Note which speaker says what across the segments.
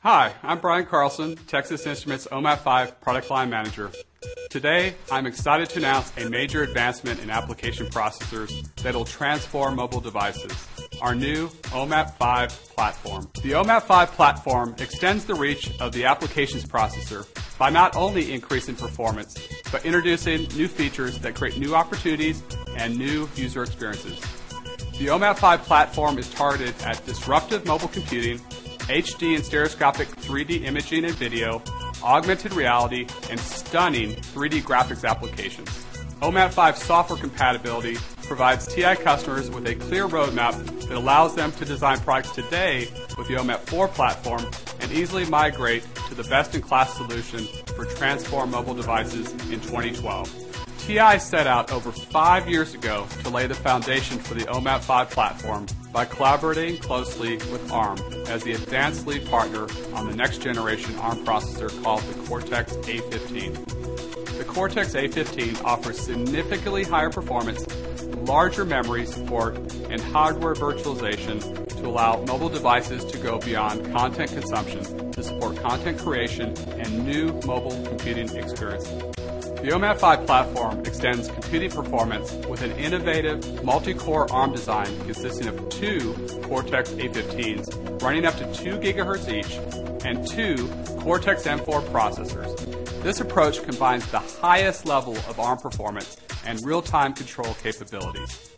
Speaker 1: Hi, I'm Brian Carlson, Texas Instruments OMAP 5 Product Line Manager. Today, I'm excited to announce a major advancement in application processors that will transform mobile devices our new OMAP 5 platform. The OMAP 5 platform extends the reach of the applications processor by not only increasing performance, but introducing new features that create new opportunities and new user experiences. The OMAP 5 platform is targeted at disruptive mobile computing, HD and stereoscopic 3D imaging and video, augmented reality, and stunning 3D graphics applications. OMAP 5 software compatibility provides TI customers with a clear roadmap that allows them to design products today with the OMAP 4 platform and easily migrate to the best-in-class solution for transform mobile devices in 2012. TI set out over five years ago to lay the foundation for the OMAP 5 platform by collaborating closely with ARM as the advanced lead partner on the next generation ARM processor called the Cortex A15. The Cortex A15 offers significantly higher performance larger memory support, and hardware virtualization to allow mobile devices to go beyond content consumption to support content creation and new mobile computing experiences. The OMAP 5 platform extends computing performance with an innovative multi-core ARM design consisting of two Cortex A15s running up to 2 GHz each and two Cortex M4 processors. This approach combines the highest level of ARM performance and real-time control capabilities.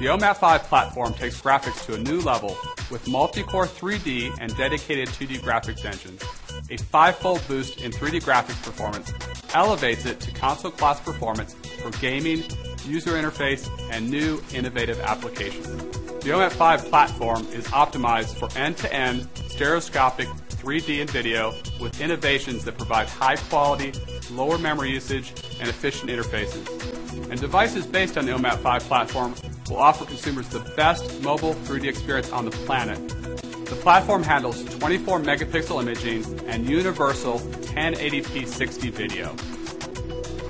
Speaker 1: The OMAP 5 platform takes graphics to a new level with multi-core 3D and dedicated 2D graphics engines, A five-fold boost in 3D graphics performance elevates it to console-class performance for gaming, user interface, and new innovative applications. The OMAP 5 platform is optimized for end-to-end stereoscopic 3D and video with innovations that provide high quality, lower memory usage, and efficient interfaces. And devices based on the OMAP 5 platform will offer consumers the best mobile 3D experience on the planet. The platform handles 24 megapixel imaging and universal 1080p 60 video.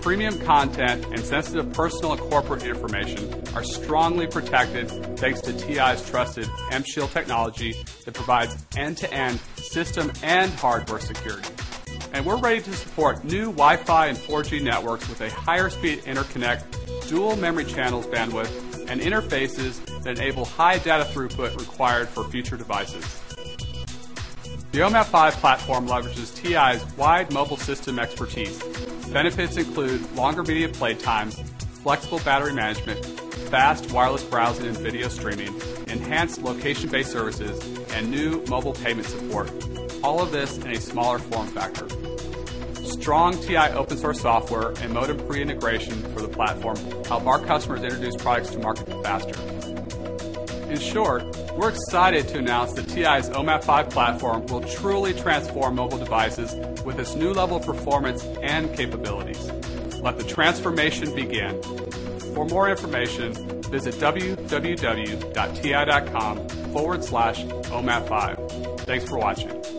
Speaker 1: Premium content and sensitive personal and corporate information are strongly protected thanks to TI's trusted M-Shield technology that provides end-to-end system and hardware security and we're ready to support new Wi-Fi and 4G networks with a higher speed interconnect, dual memory channels bandwidth, and interfaces that enable high data throughput required for future devices. The OMAP 5 platform leverages TI's wide mobile system expertise. Benefits include longer media play times, flexible battery management, fast wireless browsing and video streaming, enhanced location-based services, and new mobile payment support. All of this in a smaller form factor. Strong TI open source software and modem pre-integration for the platform help our customers introduce products to market faster. In short, we're excited to announce that TI's OMAP 5 platform will truly transform mobile devices with its new level of performance and capabilities. Let the transformation begin. For more information, visit www.ti.com forward slash OMAP 5. Thanks for watching.